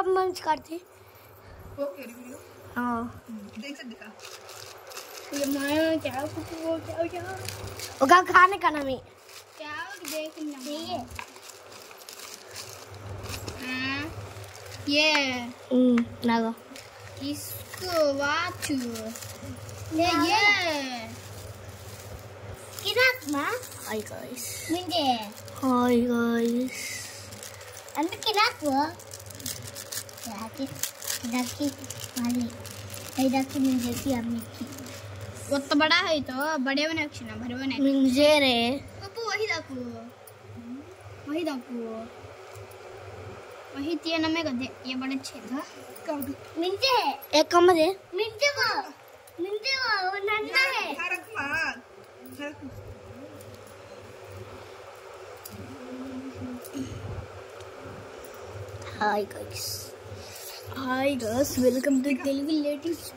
Top मंच करते okay review हाँ देख सकते का ये माया क्या कुछ वो क्या क्या ओका खाने का नाम है क्या देख ये हाँ ये हम्म नागा इसको वाचु ये ये किरात मा हाय गाइस मुझे हाय गाइस अंदर किरात वो అయితే इधर वाली। इधर की मिल जाती है मिर्ची उतना बड़ा है तो बड़े बने अच्छे ना भरे बने मुझे रे। अब वही दाकू वही दाकू वही तो तीन में कर दे ये बड़े अच्छे था। कर मिर्चे एक कम दे। मिर्चे वो। मिर्चे वो वो नन्ना है फरक मार। Hi guys. Hi guys, welcome to Telugu latest